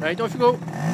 Right, off you go.